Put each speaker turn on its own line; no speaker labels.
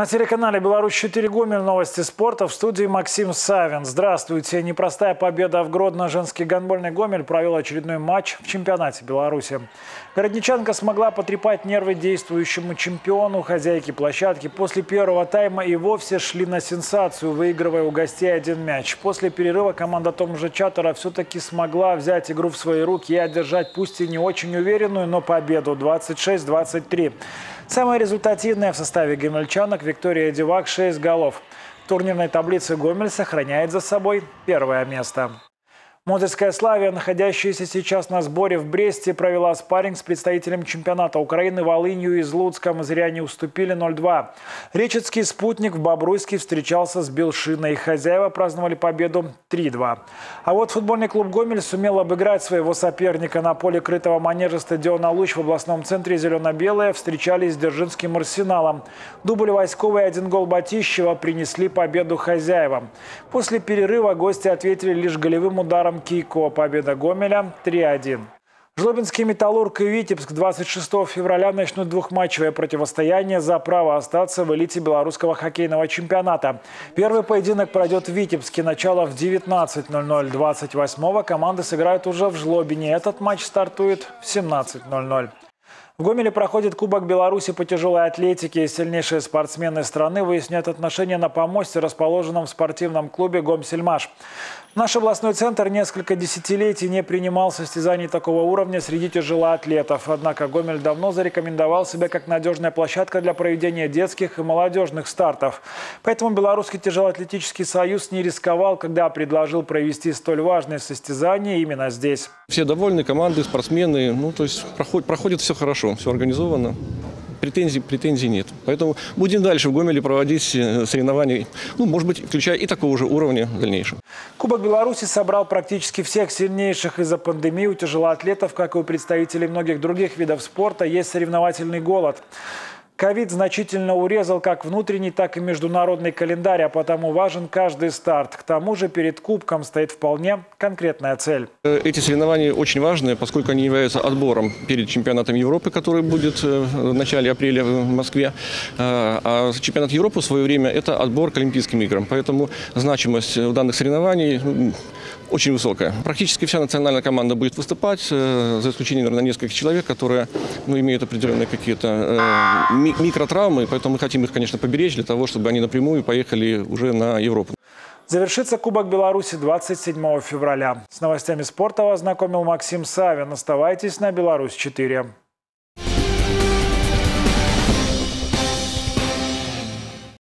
На телеканале «Беларусь-4 Гомель» новости спорта. В студии Максим Савин. Здравствуйте. Непростая победа в Гродно. Женский гонбольный Гомель провел очередной матч в чемпионате Беларуси. Городничанка смогла потрепать нервы действующему чемпиону. Хозяйки площадки после первого тайма и вовсе шли на сенсацию, выигрывая у гостей один мяч. После перерыва команда Тома Чатера все-таки смогла взять игру в свои руки и одержать пусть и не очень уверенную, но победу 26-23. Самая результативная в составе гомельчанок Виктория Дивак – 6 голов. В турнирной таблице Гомель сохраняет за собой первое место. Модельская Славия, находящаяся сейчас на сборе в Бресте, провела спарринг с представителем чемпионата Украины Волынью из Луцка. Мазыряне уступили 0-2. Речецкий спутник в Бобруйске встречался с Белшиной. Хозяева праздновали победу 3-2. А вот футбольный клуб «Гомель» сумел обыграть своего соперника на поле крытого манежа стадиона «Луч» в областном центре «Зелено-белые» встречались с Дзержинским арсеналом. Дубль Васькова и один гол Батищева принесли победу хозяевам. После перерыва гости ответили лишь голевым ударом Кийко. Победа Гомеля 3-1. Жлобинский «Металлург» и «Витебск» 26 февраля начнут двухматчевое противостояние за право остаться в элите белорусского хоккейного чемпионата. Первый поединок пройдет в Витебске. Начало в 19.00. 28 команды сыграют уже в Жлобине. Этот матч стартует в 17.00. В Гомеле проходит Кубок Беларуси по тяжелой атлетике. Сильнейшие спортсмены страны выясняют отношения на помосте, расположенном в спортивном клубе «Гомсельмаш». Наш областной центр несколько десятилетий не принимал состязаний такого уровня среди тяжелоатлетов. Однако Гомель давно зарекомендовал себя как надежная площадка для проведения детских и молодежных стартов. Поэтому Белорусский тяжелоатлетический союз не рисковал, когда предложил провести столь важное состязание именно здесь.
Все довольны, команды, спортсмены. Ну, то есть проходит, проходит все хорошо, все организовано претензий, претензий нет. Поэтому будем дальше в Гомеле проводить э, соревнования, ну, может быть, включая и такого же уровня в дальнейшем.
Кубок Беларуси собрал практически всех сильнейших из-за пандемии. У тяжелоатлетов, как и у представителей многих других видов спорта, есть соревновательный голод. Ковид значительно урезал как внутренний, так и международный календарь, а потому важен каждый старт. К тому же перед Кубком стоит вполне конкретная цель.
Э, эти соревнования очень важны, поскольку они являются отбором перед чемпионатом Европы, который будет э, в начале апреля в Москве. Э, а чемпионат Европы в свое время – это отбор к Олимпийским играм. Поэтому значимость данных соревнований очень высокая. Практически вся национальная команда будет выступать, за исключением, наверное, нескольких человек, которые ну, имеют определенные какие-то микротравмы, поэтому мы хотим их, конечно, поберечь для того, чтобы они напрямую поехали уже на Европу.
Завершится Кубок Беларуси 27 февраля. С новостями спорта вас знакомил Максим Савин. Оставайтесь на Беларусь 4.